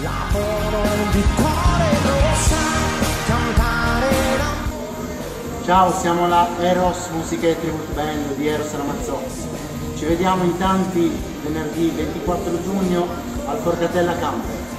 Lavoro di cuore cantare la Ciao, siamo la Eros Musica e Tribute Band di Eros Ramazzotti. Ci vediamo in tanti venerdì 24 giugno al Forcatella Camper.